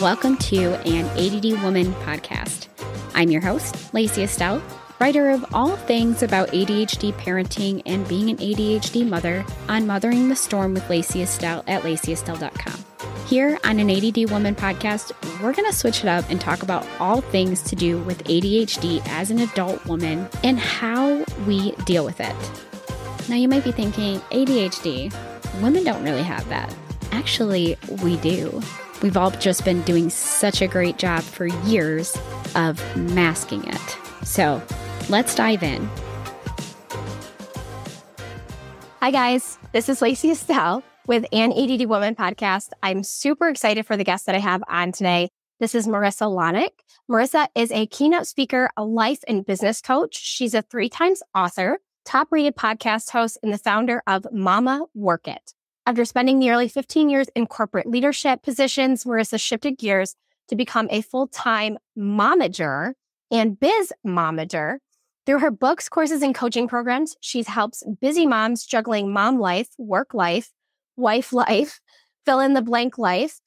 Welcome to an ADD Woman podcast. I'm your host, Lacy Estelle, writer of all things about ADHD parenting and being an ADHD mother on Mothering the Storm with Lacy Estelle at lacyestelle.com. Here on an ADD Woman podcast, we're going to switch it up and talk about all things to do with ADHD as an adult woman and how we deal with it. Now, you might be thinking, ADHD, women don't really have that. Actually, we do. We've all just been doing such a great job for years of masking it. So let's dive in. Hi, guys. This is Lacy Estelle with An ADD Woman podcast. I'm super excited for the guest that I have on today. This is Marisa Lonic. Marisa is a keynote speaker, a life and business coach. She's a three times author, top rated podcast host, and the founder of Mama Work It. After spending nearly 15 years in corporate leadership positions, Marisa shifted gears to become a full time momager and biz momager. Through her books, courses, and coaching programs, she helps busy moms juggling mom life, work life, wife life, fill in the blank life.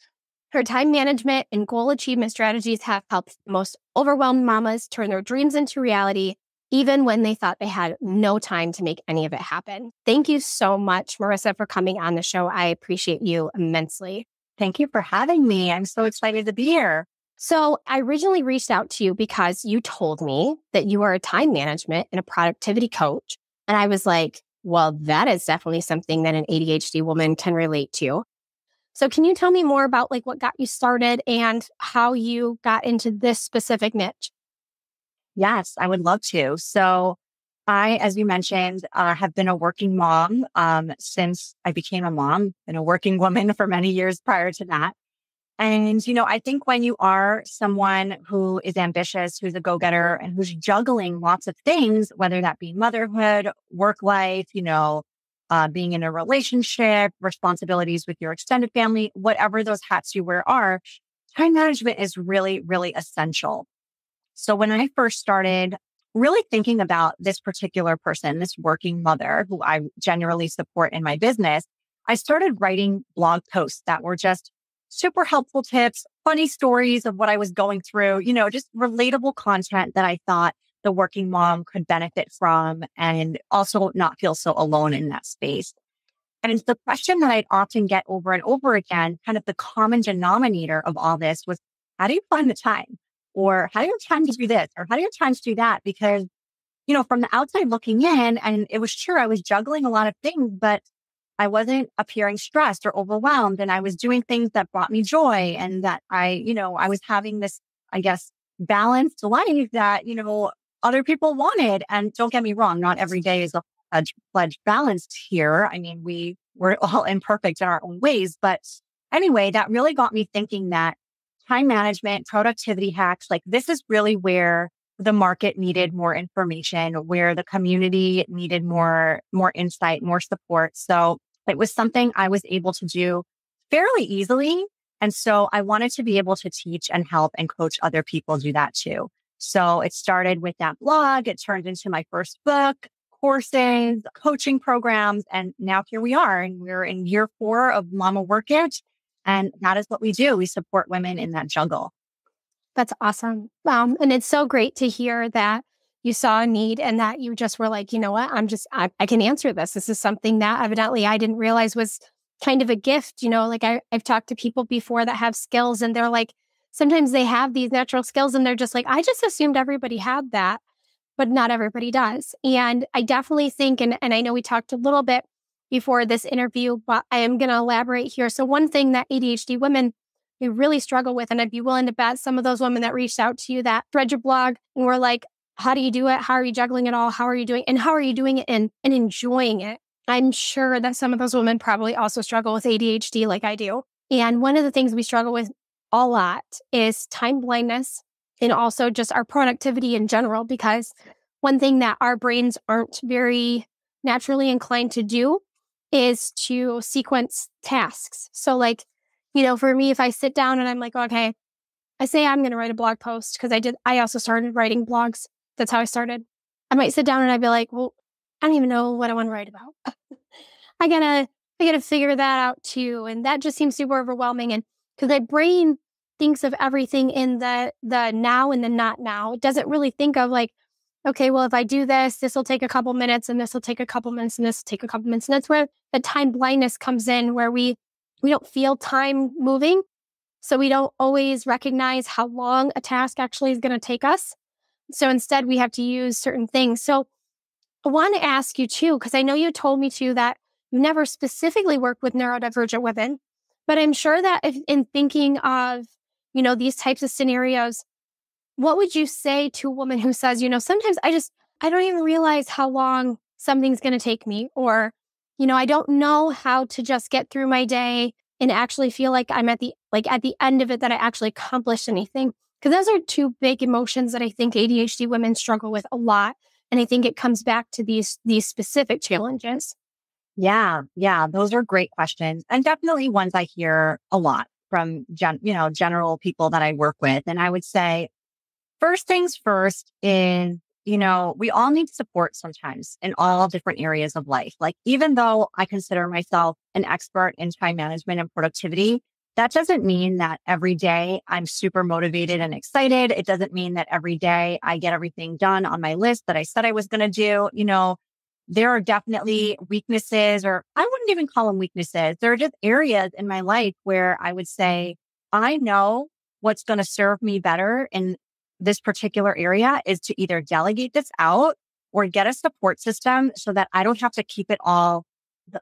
Her time management and goal achievement strategies have helped most overwhelmed mamas turn their dreams into reality even when they thought they had no time to make any of it happen. Thank you so much, Marisa, for coming on the show. I appreciate you immensely. Thank you for having me. I'm so excited to be here. So, I originally reached out to you because you told me that you are a time management and a productivity coach. And I was like, well, that is definitely something that an ADHD woman can relate to. So, can you tell me more about like what got you started and how you got into this specific niche? Yes, I would love to. So, I, as you mentioned, uh, have been a working mom um, since I became a mom, and a working woman for many years prior to that. And, you know, I think when you are someone who is ambitious, who's a go getter, and who's juggling lots of things, whether that be motherhood, work life, you know, uh, being in a relationship, responsibilities with your extended family, whatever those hats you wear are, time management is really, really essential. So when I first started really thinking about this particular person, this working mother who I generally support in my business, I started writing blog posts that were just super helpful tips, funny stories of what I was going through, you know, just relatable content that I thought the working mom could benefit from and also not feel so alone in that space. And it's the question that I'd often get over and over again, kind of the common denominator of all this was, how do you find the time? Or how do time to do this or how do time to do that? Because, you know, from the outside looking in, and it was true, I was juggling a lot of things, but I wasn't appearing stressed or overwhelmed. And I was doing things that brought me joy and that I, you know, I was having this, I guess, balanced life that, you know, other people wanted. And don't get me wrong, not every day is a pledge, pledge balanced here. I mean, we we're all imperfect in our own ways. But anyway, that really got me thinking that time management, productivity hacks. Like this is really where the market needed more information, where the community needed more, more insight, more support. So it was something I was able to do fairly easily. And so I wanted to be able to teach and help and coach other people do that too. So it started with that blog. It turned into my first book, courses, coaching programs. And now here we are. And we're in year four of Mama Work It. And that is what we do. We support women in that juggle. That's awesome. Um, and it's so great to hear that you saw a need and that you just were like, you know what, I'm just, I, I can answer this. This is something that evidently I didn't realize was kind of a gift. You know, like I, I've talked to people before that have skills and they're like, sometimes they have these natural skills and they're just like, I just assumed everybody had that, but not everybody does. And I definitely think, and, and I know we talked a little bit before this interview, but I am going to elaborate here. So, one thing that ADHD women we really struggle with, and I'd be willing to bet some of those women that reached out to you that read your blog and were like, how do you do it? How are you juggling it all? How are you doing? And how are you doing it and, and enjoying it? I'm sure that some of those women probably also struggle with ADHD like I do. And one of the things we struggle with a lot is time blindness and also just our productivity in general, because one thing that our brains aren't very naturally inclined to do is to sequence tasks. So, like, you know, for me, if I sit down and I'm like, okay, I say I'm going to write a blog post because I did, I also started writing blogs. That's how I started. I might sit down and I'd be like, well, I don't even know what I want to write about. I gotta, I gotta figure that out too. And that just seems super overwhelming. And because my brain thinks of everything in the the now and the not now. It doesn't really think of like, okay, well, if I do this, this will take a couple minutes and this will take a couple minutes and this will take a couple minutes. And that's where the time blindness comes in, where we we don't feel time moving. So we don't always recognize how long a task actually is going to take us. So instead, we have to use certain things. So I want to ask you too, because I know you told me too that you never specifically worked with neurodivergent women, but I'm sure that if, in thinking of, you know, these types of scenarios, what would you say to a woman who says, you know, sometimes I just, I don't even realize how long something's going to take me, or, you know, I don't know how to just get through my day and actually feel like I'm at the, like at the end of it that I actually accomplished anything. Because those are two big emotions that I think ADHD women struggle with a lot. And I think it comes back to these, these specific challenges. Yeah. Yeah. Those are great questions and definitely ones I hear a lot from gen, you know, general people that I work with. And I would say first things first is, you know, we all need support sometimes in all different areas of life. Like even though I consider myself an expert in time management and productivity, that doesn't mean that every day I'm super motivated and excited. It doesn't mean that every day I get everything done on my list that I said I was going to do. You know, there are definitely weaknesses, or I wouldn't even call them weaknesses. There are just areas in my life where I would say, I know what's going to serve me better in this particular area is to either delegate this out or get a support system so that I don't have to keep it all,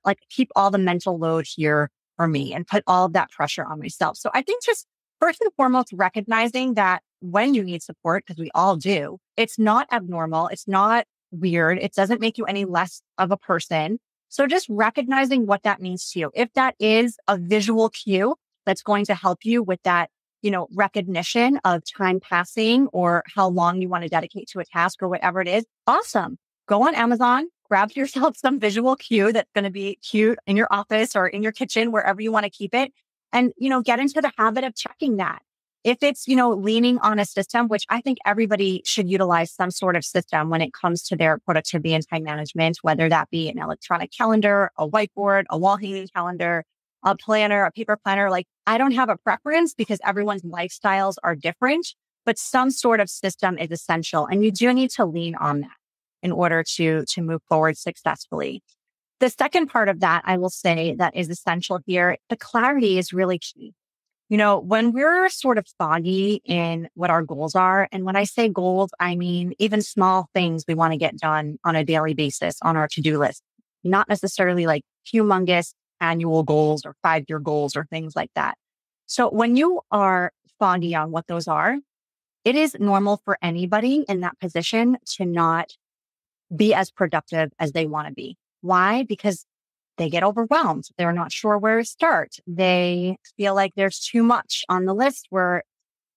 like keep all the mental load here for me and put all of that pressure on myself. So I think just first and foremost, recognizing that when you need support, because we all do, it's not abnormal. It's not weird. It doesn't make you any less of a person. So just recognizing what that means to you. If that is a visual cue that's going to help you with that, you know, recognition of time passing or how long you want to dedicate to a task or whatever it is, awesome. Go on Amazon, grab yourself some visual cue that's going to be cute in your office or in your kitchen, wherever you want to keep it. And, you know, get into the habit of checking that. If it's, you know, leaning on a system, which I think everybody should utilize some sort of system when it comes to their productivity and time management, whether that be an electronic calendar, a whiteboard, a wall hanging calendar, a planner, a paper planner. Like I don't have a preference because everyone's lifestyles are different, but some sort of system is essential and you do need to lean on that in order to, to move forward successfully. The second part of that, I will say that is essential here. The clarity is really key. You know, when we're sort of foggy in what our goals are, and when I say goals, I mean even small things we want to get done on a daily basis on our to-do list, not necessarily like humongous annual goals or five year goals or things like that. So when you are foggy on what those are, it is normal for anybody in that position to not be as productive as they want to be. Why? Because they get overwhelmed. They're not sure where to start. They feel like there's too much on the list where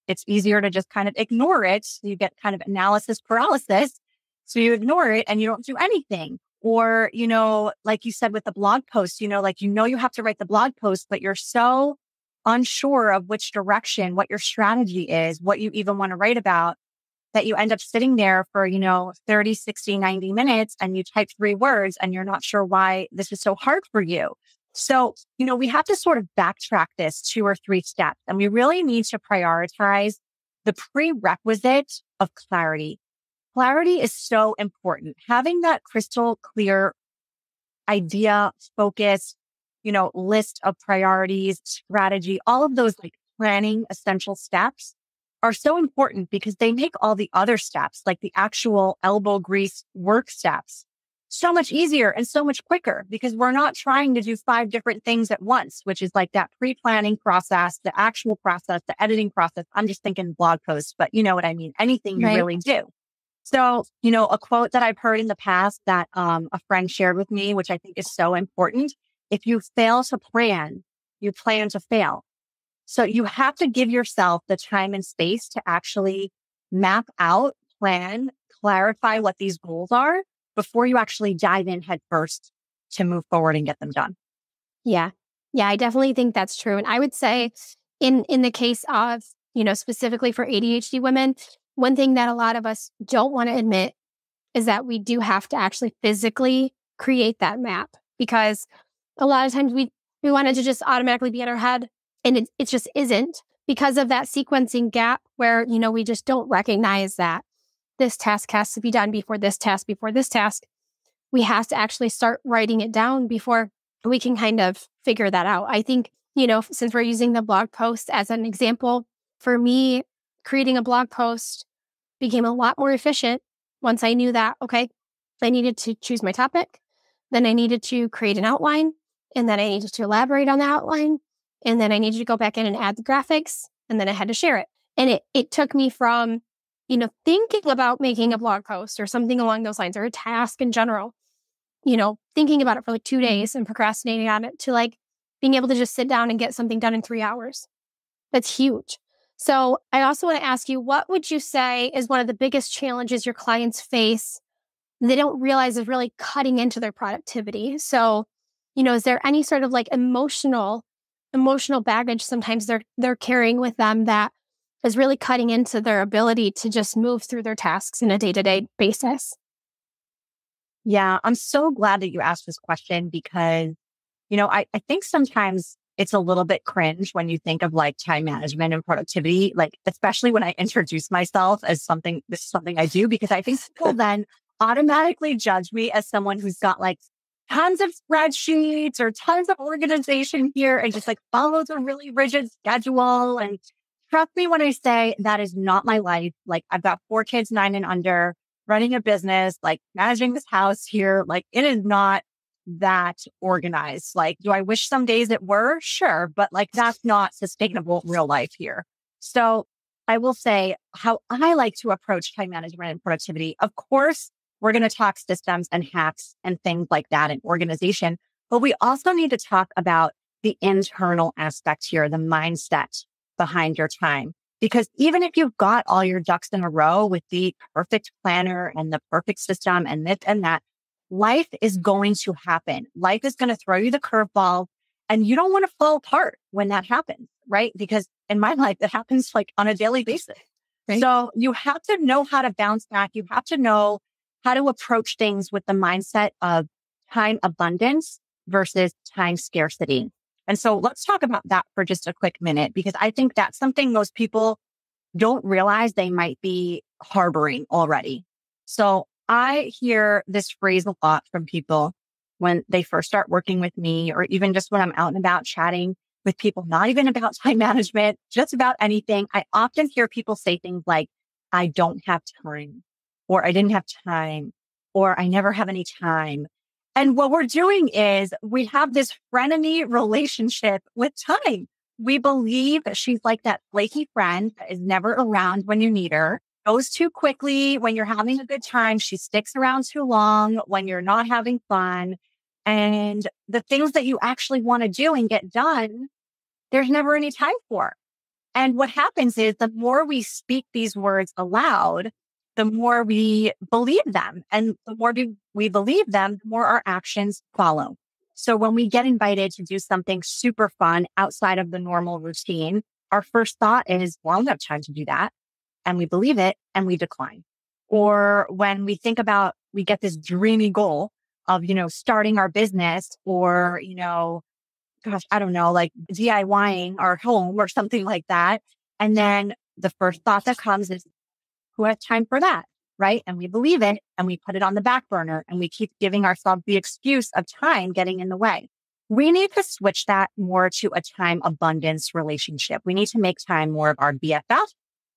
it's easier to just kind of ignore it. You get kind of analysis paralysis. So you ignore it and you don't do anything. Or, you know, like you said with the blog post, you know, like you know you have to write the blog post, but you're so unsure of which direction, what your strategy is, what you even want to write about that you end up sitting there for, you know, 30, 60, 90 minutes and you type three words and you're not sure why this is so hard for you. So, you know, we have to sort of backtrack this two or three steps and we really need to prioritize the prerequisite of clarity. Clarity is so important. Having that crystal clear idea, focus, you know, list of priorities, strategy, all of those like planning essential steps are so important because they make all the other steps, like the actual elbow grease work steps, so much easier and so much quicker because we're not trying to do five different things at once, which is like that pre-planning process, the actual process, the editing process. I'm just thinking blog posts, but you know what I mean? Anything you right. really do. So, you know, a quote that I've heard in the past that um, a friend shared with me, which I think is so important. If you fail to plan, you plan to fail. So you have to give yourself the time and space to actually map out, plan, clarify what these goals are before you actually dive in headfirst to move forward and get them done. Yeah. Yeah, I definitely think that's true. And I would say in in the case of, you know, specifically for ADHD women, one thing that a lot of us don't want to admit is that we do have to actually physically create that map because a lot of times we we wanted to just automatically be in our head and it, it just isn't because of that sequencing gap where, you know, we just don't recognize that this task has to be done before this task, before this task. We have to actually start writing it down before we can kind of figure that out. I think, you know, since we're using the blog post as an example, for me, creating a blog post became a lot more efficient once I knew that, okay, I needed to choose my topic, then I needed to create an outline, and then I needed to elaborate on the outline, and then I needed to go back in and add the graphics, and then I had to share it. And it it took me from, you know, thinking about making a blog post or something along those lines or a task in general, you know, thinking about it for like two mm-hmm. days and procrastinating on it to like being able to just sit down and get something done in three hours. That's huge. So I also want to ask you, what would you say is one of the biggest challenges your clients face they don't realize is really cutting into their productivity? So, you know, is there any sort of like emotional, emotional baggage sometimes they're they're carrying with them that is really cutting into their ability to just move through their tasks in a day-to-day basis? Yeah, I'm so glad that you asked this question because, you know, I, I think sometimes it's a little bit cringe when you think of like time management and productivity, like especially when I introduce myself as something, this is something I do because I think people then automatically judge me as someone who's got like tons of spreadsheets or tons of organization here and just like follows a really rigid schedule. And trust me when I say that is not my life. Like I've got four kids, nine and under, running a business, like managing this house here. Like it is not that organized. Like, do I wish some days it were? Sure. But like, that's not sustainable real life here. So I will say how I like to approach time management and productivity. Of course, we're going to talk systems and hacks and things like that and organization, but we also need to talk about the internal aspect here, the mindset behind your time. Because even if you've got all your ducks in a row with the perfect planner and the perfect system and this and that, life is going to happen. Life is going to throw you the curveball and you don't want to fall apart when that happens, right? Because in my life, it happens like on a daily basis. Right. So you have to know how to bounce back. You have to know how to approach things with the mindset of time abundance versus time scarcity. And so let's talk about that for just a quick minute, because I think that's something most people don't realize they might be harboring already. So I hear this phrase a lot from people when they first start working with me, or even just when I'm out and about chatting with people, not even about time management, just about anything. I often hear people say things like, I don't have time, or I didn't have time, or I never have any time. And what we're doing is we have this frenemy relationship with time. We believe that she's like that flaky friend that is never around when you need her goes too quickly when you're having a good time. She sticks around too long when you're not having fun. And the things that you actually want to do and get done, there's never any time for. And what happens is the more we speak these words aloud, the more we believe them. And the more we believe them, the more our actions follow. So when we get invited to do something super fun outside of the normal routine, our first thought is, well, I don't have time to do that and we believe it and we decline. Or when we think about, we get this dreamy goal of, you know, starting our business or, you know, gosh, I don't know, like DIYing our home or something like that. And then the first thought that comes is, who has time for that? Right. And we believe it and we put it on the back burner and we keep giving ourselves the excuse of time getting in the way. We need to switch that more to a time abundance relationship. We need to make time more of our BFF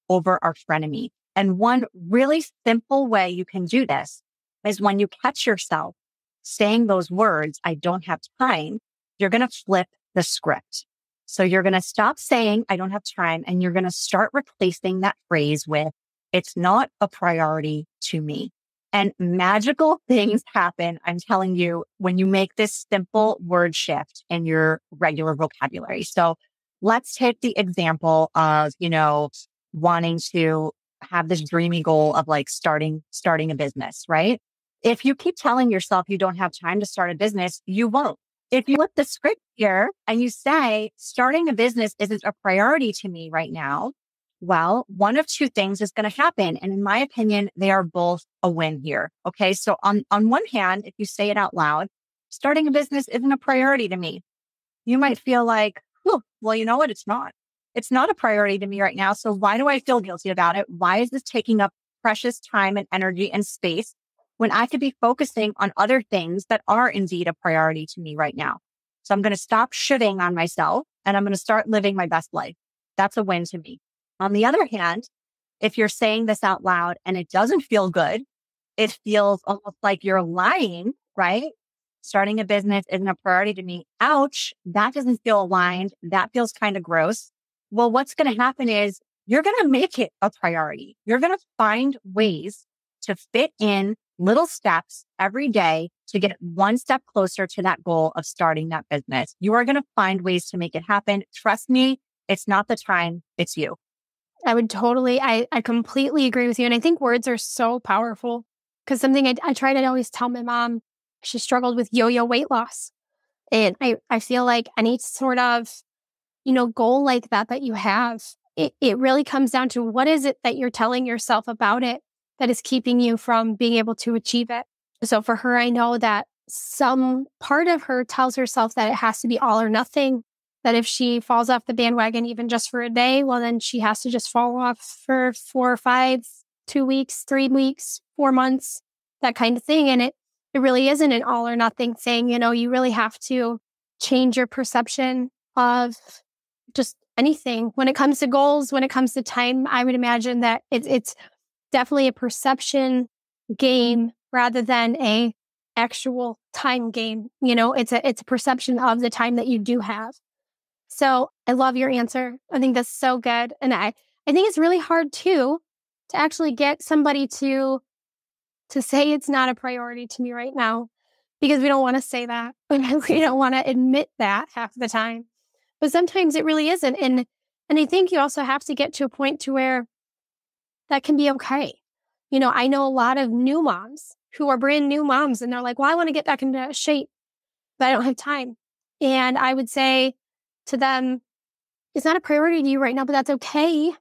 over our frenemy. And one really simple way you can do this is when you catch yourself saying those words, I don't have time, you're going to flip the script. So you're going to stop saying, I don't have time. And you're going to start replacing that phrase with, it's not a priority to me. And magical things happen. I'm telling you, when you make this simple word shift in your regular vocabulary. So let's take the example of, you know, wanting to have this dreamy goal of like starting, starting a business, right? If you keep telling yourself you don't have time to start a business, you won't. If you flip the script here and you say starting a business isn't a priority to me right now, well, one of two things is going to happen. And in my opinion, they are both a win here. Okay. So on, on one hand, if you say it out loud, starting a business isn't a priority to me. You might feel like, well, you know what? It's not. It's not a priority to me right now. So why do I feel guilty about it? Why is this taking up precious time and energy and space when I could be focusing on other things that are indeed a priority to me right now? So I'm going to stop shitting on myself and I'm going to start living my best life. That's a win to me. On the other hand, if you're saying this out loud and it doesn't feel good, it feels almost like you're lying, right? Starting a business isn't a priority to me. Ouch. That doesn't feel aligned. That feels kind of gross. Well, what's going to happen is you're going to make it a priority. You're going to find ways to fit in little steps every day to get one step closer to that goal of starting that business. You are going to find ways to make it happen. Trust me, it's not the time, it's you. I would totally, I, I completely agree with you. And I think words are so powerful because something I, I try to always tell my mom, she struggled with yo yo weight loss. And I, I feel like any sort of, you know, goal like that that you have, it, it really comes down to what is it that you're telling yourself about it that is keeping you from being able to achieve it. So for her, I know that some part of her tells herself that it has to be all or nothing that if she falls off the bandwagon even just for a day, well, then she has to just fall off for four or five, two weeks, three weeks, four months, that kind of thing. And it, it really isn't an all or nothing thing. You know, you really have to change your perception of just anything when it comes to goals, when it comes to time. I would imagine that it's, it's definitely a perception mm-hmm. game rather than a actual time game. You know, it's a, it's a perception of the time that you do have. So I love your answer. I think that's so good. And I, I think it's really hard too to actually get somebody to to say it's not a priority to me right now because we don't want to say that. we don't want to admit that half the time. But sometimes it really isn't. And and I think you also have to get to a point to where that can be okay. You know, I know a lot of new moms who are brand new moms and they're like, well, I want to get back into shape, but I don't have time. And I would say, to them, it's not a priority to you right now, but that's okay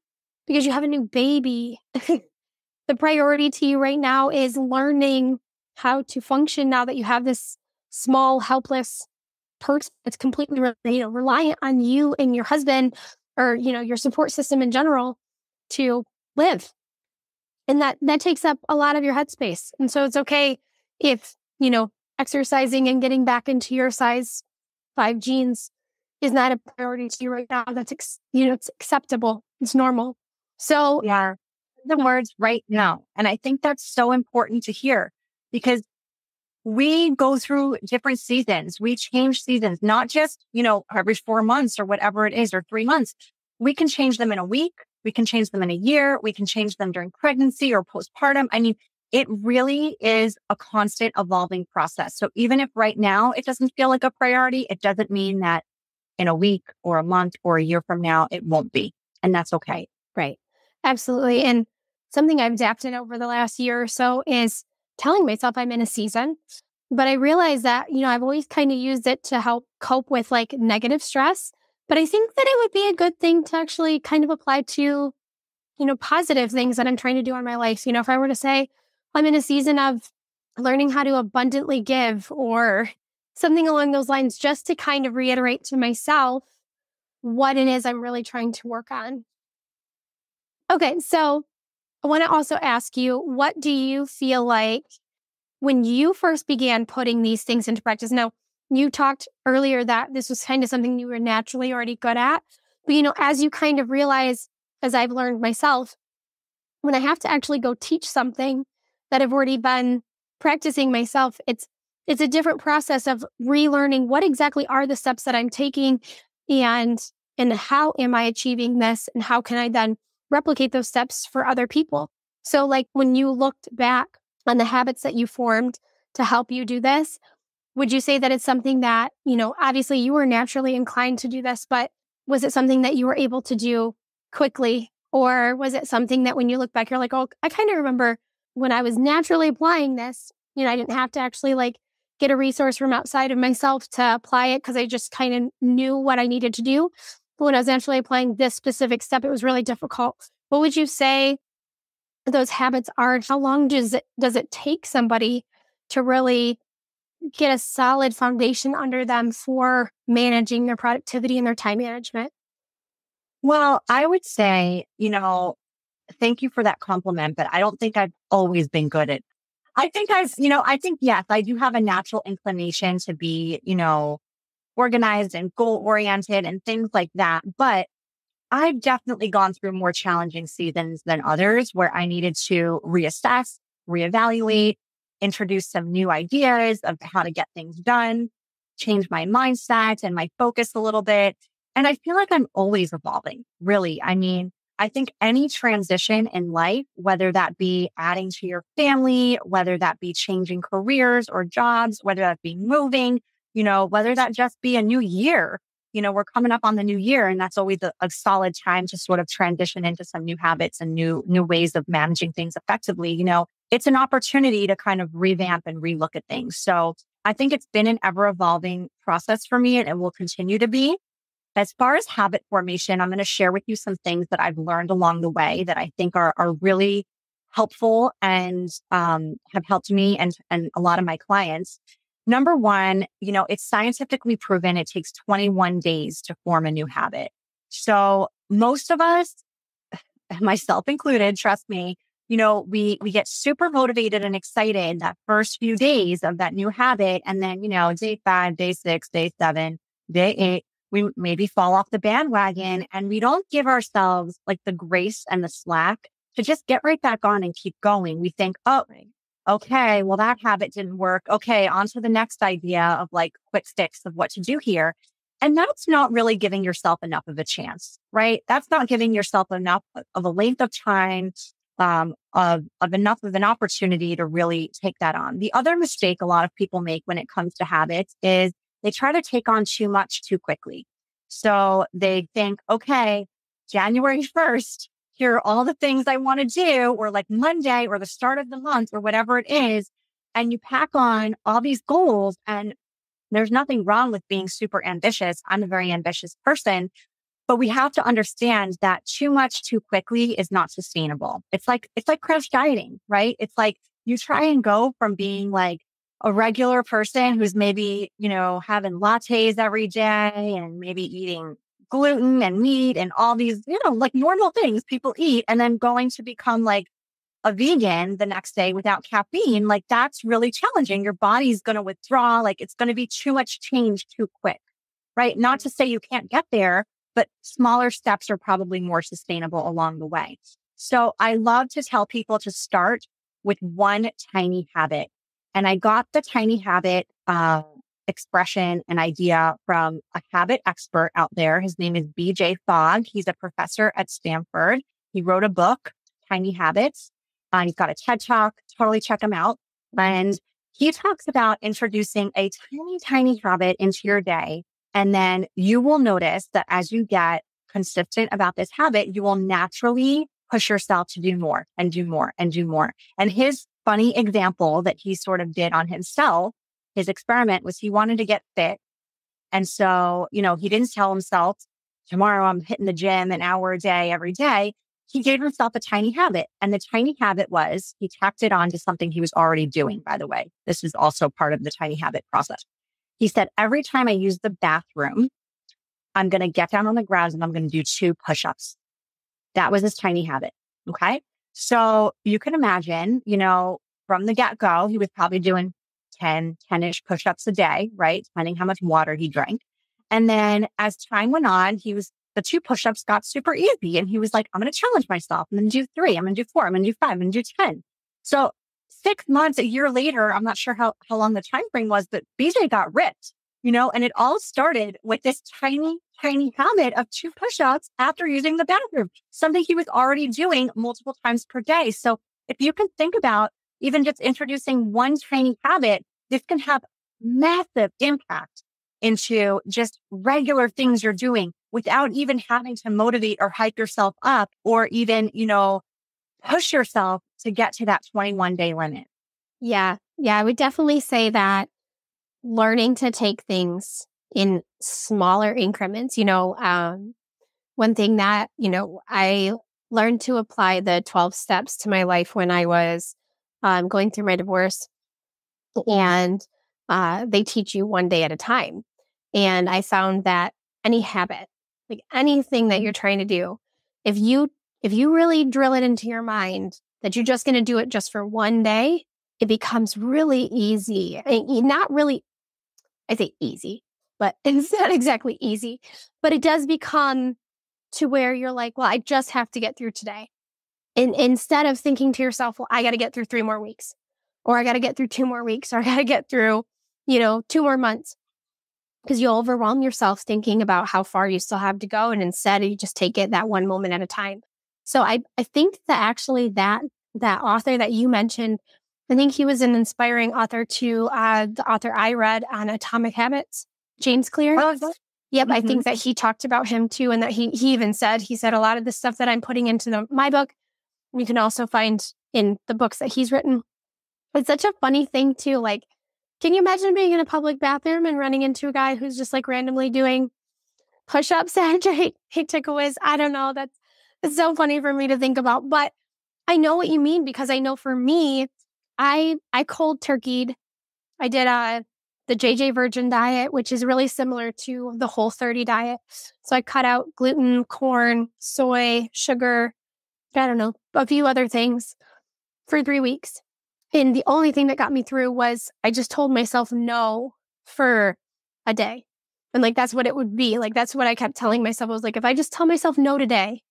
because you have a new baby. the priority to you right now is learning how to function now that you have this small, helpless person that's completely you know, reliant on you and your husband or you know your support system in general to live and that that takes up a lot of your headspace and so it's okay if you know exercising and getting back into your size five jeans is not a priority to you right now. That's, ex- you know, it's acceptable. It's normal. So yeah, the words right now. And I think that's so important to hear because we go through different seasons. We change seasons, not just, you know, every four months or whatever it is, or three months. We can change them in a week. We can change them in a year. We can change them during pregnancy or postpartum. I mean, it really is a constant evolving process. So even if right now it doesn't feel like a priority, it doesn't mean that in a week or a month or a year from now, it won't be. And that's okay. Right. Absolutely. And something I've adapted over the last year or so is telling myself I'm in a season. But I realize that, you know, I've always kind of used it to help cope with like negative stress. But I think that it would be a good thing to actually kind of apply to, you know, positive things that I'm trying to do in my life. You know, if I were to say, I'm in a season of learning how to abundantly give or something along those lines, just to kind of reiterate to myself what it is I'm really trying to work on. Okay, so I want to also ask you what do you feel like when you first began putting these things into practice? Now, you talked earlier that this was kind of something you were naturally already good at. But, you know, as you kind of realize, as I've learned myself, when I have to actually go teach something that I've already been practicing myself, it's it's a different process of relearning what exactly are the steps that I'm taking and and how am I achieving this and how can I then replicate those steps for other people. So like when you looked back on the habits that you formed to help you do this, would you say that it's something that, you know, obviously you were naturally inclined to do this, but was it something that you were able to do quickly or was it something that when you look back you're like, "Oh, I kind of remember when I was naturally applying this, you know, I didn't have to actually like get a resource from outside of myself to apply it because I just kind of knew what I needed to do. When I was actually applying this specific step, it was really difficult. What would you say those habits are? How long does it does it take somebody to really get a solid foundation under them for managing their productivity and their time management? Well, I would say, you know, thank you for that compliment, but I don't think I've always been good at I think I've, you know, I think, yes, I do have a natural inclination to be, you know, organized and goal oriented and things like that. But I've definitely gone through more challenging seasons than others where I needed to reassess, mm-hmm. reevaluate, introduce some new ideas of how to get things done, change my mindset and my focus a little bit. And I feel like I'm always evolving, really. I mean, I think any transition in life, whether that be adding to your family, whether that be changing careers or jobs, whether that be moving, you know, whether that just be a new year, you know, we're coming up on the new year and that's always a, a solid time to sort of transition into some new habits and new, new ways of managing things effectively. You know, it's an opportunity to kind of revamp and relook at things. So I think it's been an ever evolving process for me and it will continue to be. As far as habit formation, I'm going to share with you some things that I've learned along the way that I think are, are really helpful and um, have helped me and, and a lot of my clients. Number one, you know, it's scientifically proven it takes 21 days to form a new habit. So most of us, myself included, trust me, you know, we, we get super motivated and excited that first few days of that new habit. And then, you know, day five, day six, day seven, day eight, we maybe fall off the bandwagon and we don't give ourselves like the grace and the slack to just get right back on and keep going. We think, oh, okay, well, that habit didn't work. Okay, on to the next idea of like quick fix of what to do here. And that's not really giving yourself enough of a chance, right? That's not giving yourself enough of a length of time, um, of, of enough of an opportunity to really take that on. The other mistake a lot of people make when it comes to habits is they try to take on too much too quickly. So they think, okay, January 1st, here are all the things I want to do, or like Monday or the start of the month or whatever it is. And you pack on all these goals and there's nothing wrong with being super ambitious. I'm a very ambitious person, but we have to understand that too much too quickly is not sustainable. It's like, it's like crash dieting, right? It's like you try and go from being like a regular person who's maybe, you know, having lattes every day and maybe eating gluten and meat and all these, you know, like normal things people eat and then going to become like a vegan the next day without caffeine, like that's really challenging. Your body's going to withdraw. Like it's going to be too much change too quick, right? Not to say you can't get there, but smaller steps are probably more sustainable along the way. So I love to tell people to start with one tiny habit and I got the tiny habit uh, expression and idea from a habit expert out there. His name is BJ Fogg. He's a professor at Stanford. He wrote a book, Tiny Habits. Uh, he's got a TED talk. Totally check him out. And he talks about introducing a tiny, tiny habit into your day. And then you will notice that as you get consistent about this habit, you will naturally push yourself to do more and do more and do more. And his funny example that he sort of did on himself, his experiment was he wanted to get fit. And so, you know, he didn't tell himself, tomorrow I'm hitting the gym an hour a day every day. He gave himself a tiny habit. And the tiny habit was he tacked it on to something he was already doing, by the way. This is also part of the tiny habit process. He said, every time I use the bathroom, I'm going to get down on the ground and I'm going to do two push ups. That was his tiny habit. Okay. So you can imagine, you know, from the get go, he was probably doing 10, 10 ish push ups a day, right? Depending how much water he drank. And then as time went on, he was, the two push ups got super easy. And he was like, I'm going to challenge myself. I'm going to do three. I'm going to do four. I'm going to do five. I'm going to do 10. So six months, a year later, I'm not sure how, how long the time frame was, but BJ got ripped, you know, and it all started with this tiny tiny habit of two push-ups after using the bathroom, something he was already doing multiple times per day. So if you can think about even just introducing one training habit, this can have massive impact into just regular things you're doing without even having to motivate or hype yourself up or even, you know, push yourself to get to that 21 day limit. Yeah. Yeah. I would definitely say that learning to take things in smaller increments. You know, um, one thing that, you know, I learned to apply the 12 steps to my life when I was um, going through my divorce. And uh, they teach you one day at a time. And I found that any habit, like anything that you're trying to do, if you if you really drill it into your mind that you're just going to do it just for one day, it becomes really easy. Not really, I say easy, but it's not exactly easy, but it does become to where you're like, well, I just have to get through today. And instead of thinking to yourself, well, I got to get through three more weeks, or I got to get through two more weeks, or I got to get through, you know, two more months, because you'll overwhelm yourself thinking about how far you still have to go. And instead, you just take it that one moment at a time. So I, I think that actually that that author that you mentioned, I think he was an inspiring author to uh, the author I read on Atomic Habits, James Clear. Oh, yep, mm-hmm. I think that he talked about him too, and that he he even said he said a lot of the stuff that I'm putting into the, my book, you can also find in the books that he's written. It's such a funny thing too. Like, can you imagine being in a public bathroom and running into a guy who's just like randomly doing push-ups after he, he took a whiz? I don't know. That's it's so funny for me to think about, but I know what you mean because I know for me, I I cold turkeyed. I did uh the JJ Virgin diet, which is really similar to the Whole 30 diet. So I cut out gluten, corn, soy, sugar, I don't know, a few other things for three weeks. And the only thing that got me through was I just told myself no for a day. And like that's what it would be. Like that's what I kept telling myself. I was like, if I just tell myself no today,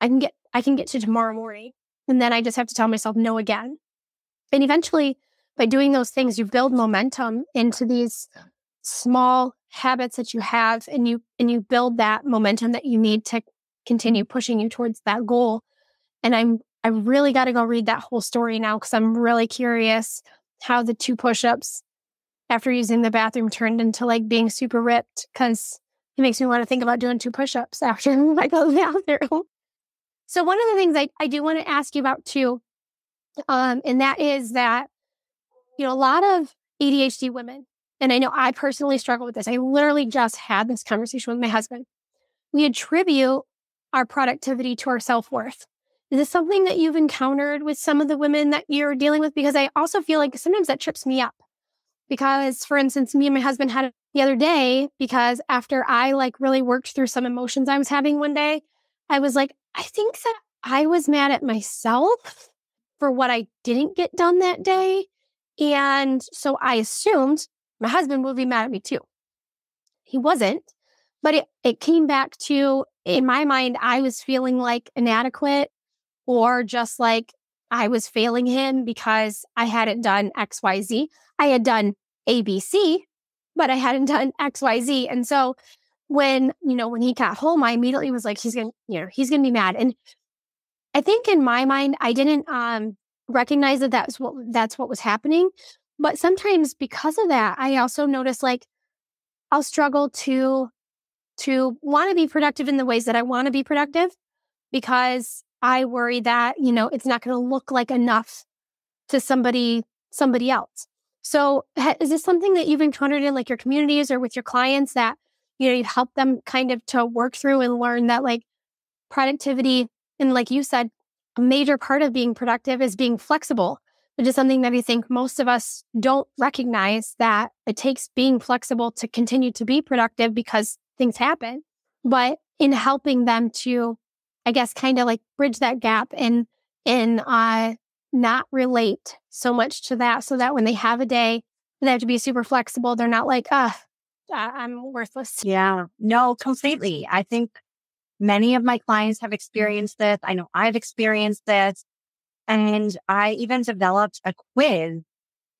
I can get I can get to tomorrow morning. And then I just have to tell myself no again. And eventually, by doing those things, you build momentum into these small habits that you have and you and you build that momentum that you need to continue pushing you towards that goal. And I'm I really got to go read that whole story now because I'm really curious how the two push-ups after using the bathroom turned into like being super ripped because it makes me want to think about doing two push-ups after I go to the bathroom. So one of the things I, I do want to ask you about too, um, and that is that, you know, a lot of ADHD women, and I know I personally struggle with this. I literally just had this conversation with my husband. We attribute our productivity to our self-worth. Is this something that you've encountered with some of the women that you're dealing with? Because I also feel like sometimes that trips me up. Because, for instance, me and my husband had it the other day because after I like really worked through some emotions I was having one day, I was like, I think that I was mad at myself for what I didn't get done that day. And so I assumed my husband would be mad at me too. He wasn't, but it, it came back to, in my mind, I was feeling like inadequate or just like I was failing him because I hadn't done XYZ. I had done ABC, but I hadn't done XYZ. And so when, you know, when he got home, I immediately was like, he's going to, you know, he's going to be mad. And I think in my mind, I didn't um, recognize that that's what, that's what was happening. But sometimes because of that, I also notice like I'll struggle to, to want to be productive in the ways that I want to be productive because I worry that, you know, it's not going to look like enough to somebody somebody else. So, is this something that you've encountered in like your communities or with your clients that you know you help them kind of to work through and learn that like productivity and like you said, a major part of being productive is being flexible, which is something that I think most of us don't recognize that it takes being flexible to continue to be productive because things happen. But in helping them to I guess, kind of like bridge that gap and and uh, not relate so much to that, so that when they have a day, they have to be super flexible. They're not like, ah, I'm worthless. Yeah, no, completely. I think many of my clients have experienced this. I know I've experienced this. And I even developed a quiz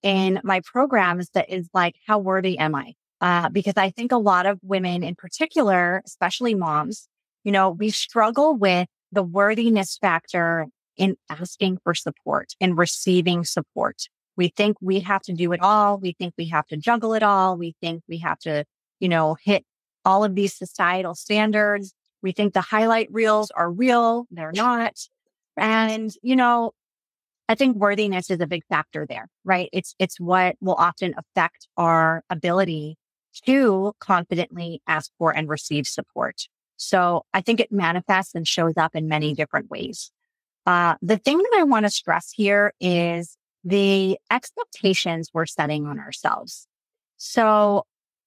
in my programs that is like, how worthy am I? Uh, because I think a lot of women in particular, especially moms, you know, we struggle with the worthiness factor in asking for support and receiving support. We think we have to do it all. We think we have to juggle it all. We think we have to, you know, hit all of these societal standards. We think the highlight reels are real. They're not. And, you know, I think worthiness is a big factor there, right? It's, it's what will often affect our ability to confidently ask for and receive support. So I think it manifests and shows up in many different ways. Uh, the thing that I want to stress here is the expectations we're setting on ourselves. So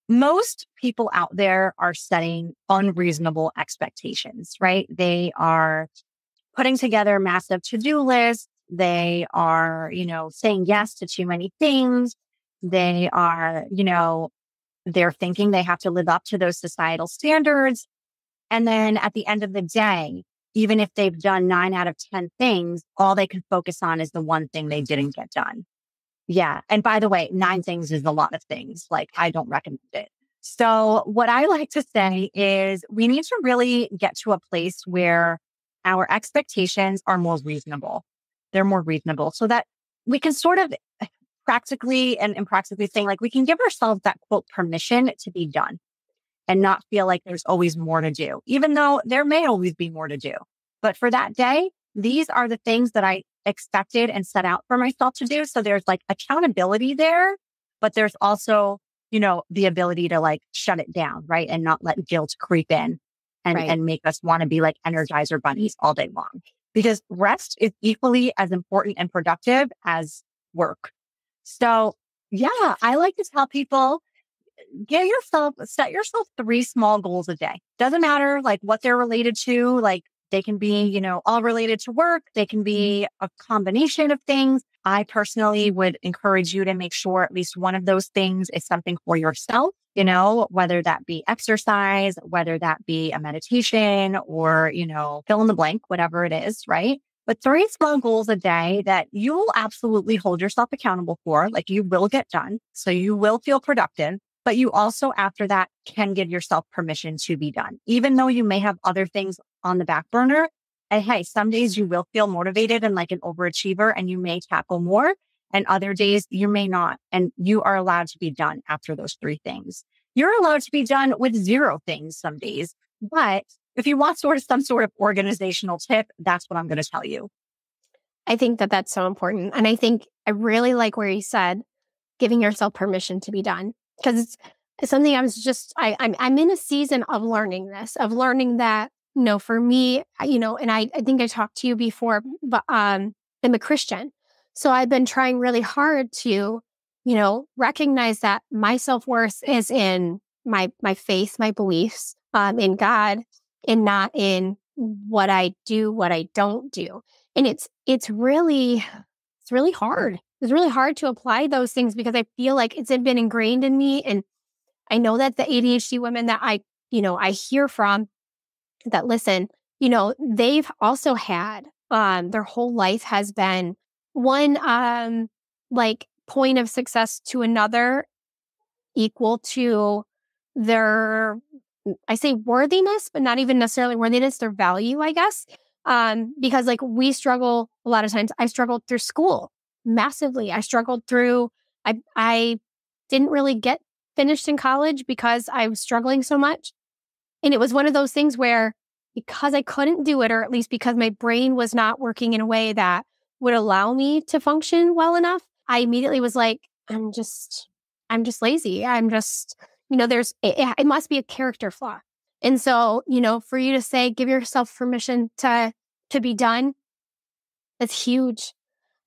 most people out there are setting unreasonable expectations, right? They are putting together massive to-do lists. They are, you know, saying yes to too many things. They are, you know, they're thinking they have to live up to those societal standards. And then at the end of the day, even if they've done nine out of 10 things, all they can focus on is the one thing they didn't get done. Yeah. And by the way, nine things is a lot of things. Like I don't recommend it. So what I like to say is we need to really get to a place where our expectations are more reasonable. They're more reasonable so that we can sort of eh, practically and, impractically practically saying like we can give ourselves that quote permission to be done and not feel like there's always more to do, even though there may always be more to do. But for that day, these are the things that I expected and set out for myself to do. So there's like accountability there, but there's also, you know, the ability to like shut it down, right? And not let guilt creep in and, right. and make us want to be like energizer bunnies all day long because rest is equally as important and productive as work. So yeah, I like to tell people get yourself, set yourself three small goals a day. Doesn't matter like what they're related to. Like they can be, you know, all related to work. They can be mm-hmm. a combination of things. I personally would encourage you to make sure at least one of those things is something for yourself, you know, whether that be exercise, whether that be a meditation or, you know, fill in the blank, whatever it is, right? But three small goals a day that you will absolutely hold yourself accountable for, like you will get done. So you will feel productive but you also after that can give yourself permission to be done, even though you may have other things on the back burner. And hey, some days you will feel motivated and like an overachiever and you may tackle more and other days you may not. And you are allowed to be done after those three things. You're allowed to be done with zero things some days, but if you want sort of some sort of organizational tip, that's what I'm going to tell you. I think that that's so important. And I think I really like where you said giving yourself permission to be done because it's, it's something I was just I I'm I'm in a season of learning this of learning that you know for me you know and I I think I talked to you before but um I'm a Christian. So I've been trying really hard to you know recognize that my self-worth is in my my faith my beliefs um in God and not in what I do what I don't do. And it's it's really it's really hard it's really hard to apply those things because I feel like it's been ingrained in me. And I know that the ADHD women that I, you know, I hear from that listen, you know, they've also had um their whole life has been one um like point of success to another equal to their I say worthiness, but not even necessarily worthiness, their value, I guess. Um, because like we struggle a lot of times. I struggled through school massively. I struggled through I I didn't really get finished in college because I was struggling so much. And it was one of those things where because I couldn't do it or at least because my brain was not working in a way that would allow me to function well enough, I immediately was like I'm just I'm just lazy. I'm just you know there's it, it must be a character flaw. And so, you know, for you to say give yourself permission to to be done, that's huge.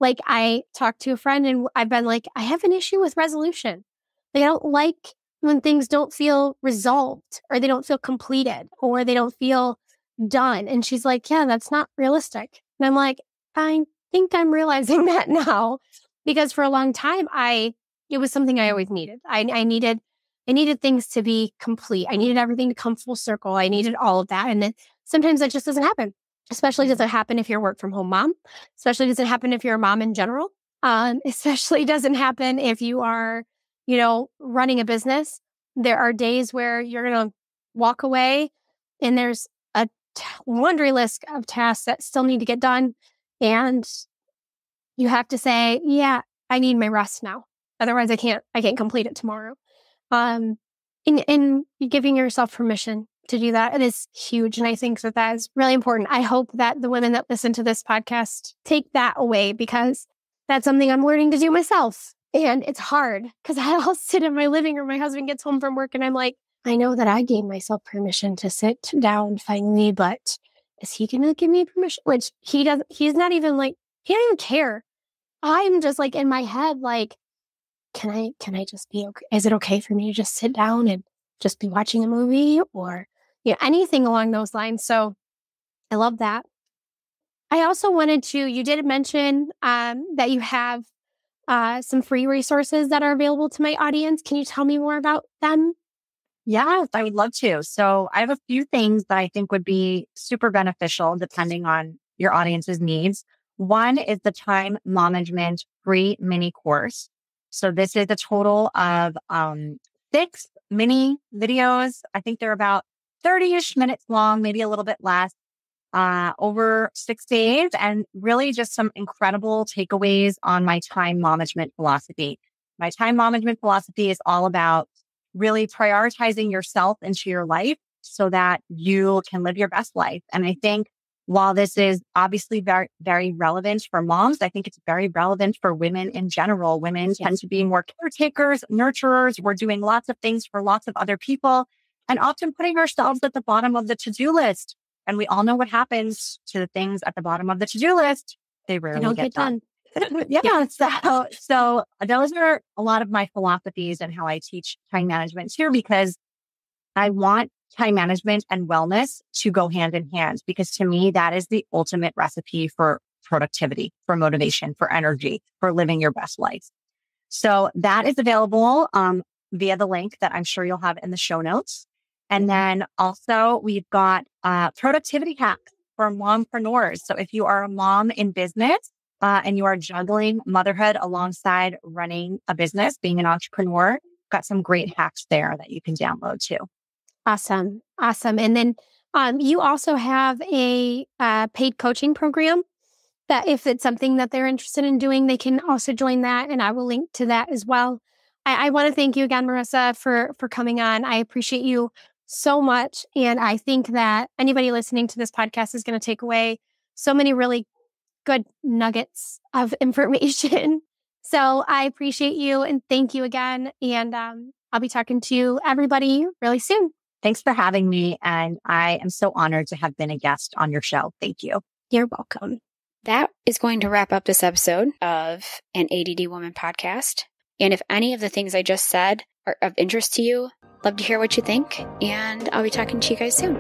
Like I talked to a friend and I've been like, I have an issue with resolution. Like I don't like when things don't feel resolved or they don't feel completed or they don't feel done. And she's like, Yeah, that's not realistic. And I'm like, I think I'm realizing that now because for a long time I it was something I always needed. I, I needed I needed things to be complete. I needed everything to come full circle. I needed all of that. And then sometimes that just doesn't happen especially does it happen if you're a work from home mom especially does it happen if you're a mom in general um, especially doesn't happen if you are you know running a business. There are days where you're going to walk away and there's a t- laundry list of tasks that still need to get done and you have to say yeah i need my rest now. Otherwise i can't i can't complete it tomorrow. Um in in giving yourself permission to do that. It is huge. And I think that that is really important. I hope that the women that listen to this podcast take that away because that's something I'm learning to do myself. And it's hard because I'll sit in my living room. My husband gets home from work and I'm like, I know that I gave myself permission to sit down finally, but is he going to give me permission? Which he doesn't, he's not even like, he doesn't even care. I'm just like in my head, like, can I, can I just be okay? Is it okay for me to just sit down and just be watching a movie or, you know, anything along those lines? So I love that. I also wanted to, you did mention um, that you have uh, some free resources that are available to my audience. Can you tell me more about them? Yes, I would love to. So I have a few things that I think would be super beneficial depending on your audience's needs. One is the time management free mini course. So this is a total of um, six mini videos. I think they're about 30 ish minutes long, maybe a little bit less, uh, over six days and really just some incredible takeaways on my time management philosophy. My time management philosophy is all about really prioritizing yourself into your life so that you can live your best life. And I think while this is obviously very, very relevant for moms, I think it's very relevant for women in general. Women yes. tend to be more caretakers, nurturers. We're doing lots of things for lots of other people and often putting ourselves at the bottom of the to-do list. And we all know what happens to the things at the bottom of the to-do list. They rarely they don't get, get done. done. yeah. So, so those are a lot of my philosophies and how I teach time management too, because I want time management and wellness to go hand in hand because to me, that is the ultimate recipe for productivity, for motivation, for energy, for living your best life. So that is available, um, via the link that I'm sure you'll have in the show notes. And then also we've got, uh, productivity hacks for mompreneurs. So if you are a mom in business, uh, and you are juggling motherhood alongside running a business, being an entrepreneur, got some great hacks there that you can download too. Awesome. Awesome. And then um, you also have a uh, paid coaching program that if it's something that they're interested in doing, they can also join that. And I will link to that as well. I, I want to thank you again, Marisa, for for coming on. I appreciate you so much. And I think that anybody listening to this podcast is going to take away so many really good nuggets of information. So I appreciate you and thank you again. And um, I'll be talking to everybody really soon. Thanks for having me. And I am so honored to have been a guest on your show. Thank you. You're welcome. That is going to wrap up this episode of an ADD Woman podcast. And if any of the things I just said are of interest to you, love to hear what you think. And I'll be talking to you guys soon.